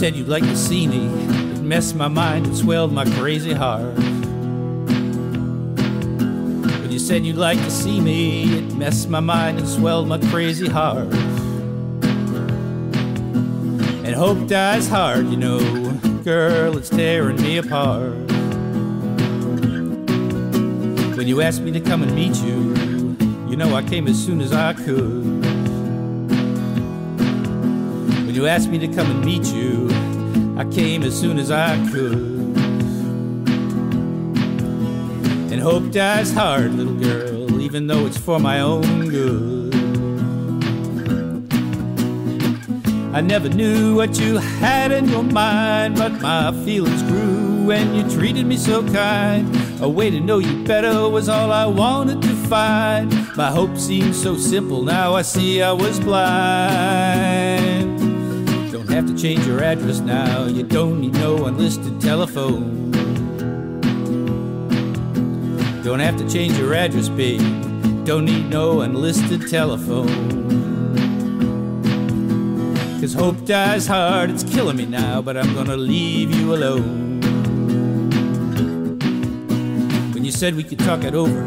said you'd like to see me. It messed my mind and swelled my crazy heart. When you said you'd like to see me, it messed my mind and swelled my crazy heart. And hope dies hard, you know, girl, it's tearing me apart. When you asked me to come and meet you, you know I came as soon as I could. When you asked me to come and meet you, I came as soon as I could. And hope dies hard, little girl, even though it's for my own good. I never knew what you had in your mind, but my feelings grew when you treated me so kind. A way to know you better was all I wanted to find. My hope seemed so simple, now I see I was blind. Have to change your address now, you don't need no unlisted telephone. Don't have to change your address, babe. Don't need no unlisted telephone. Cause hope dies hard, it's killing me now, but I'm gonna leave you alone. When you said we could talk it over,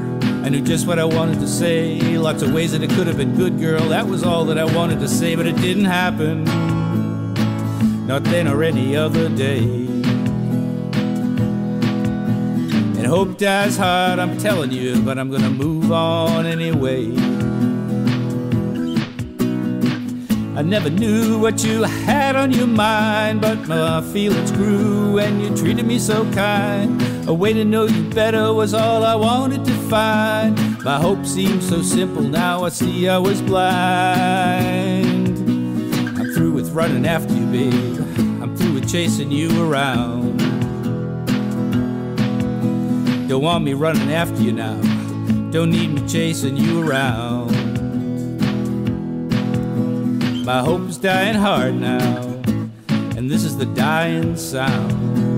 I knew just what I wanted to say. Lots of ways that it could have been good, girl. That was all that I wanted to say, but it didn't happen. Not then or any other day. And hope dies hard, I'm telling you, but I'm gonna move on anyway. I never knew what you had on your mind, but my feelings grew and you treated me so kind. A way to know you better was all I wanted to find. My hope seemed so simple, now I see I was blind. Running after you, babe. I'm through with chasing you around. Don't want me running after you now. Don't need me chasing you around. My hope's dying hard now, and this is the dying sound.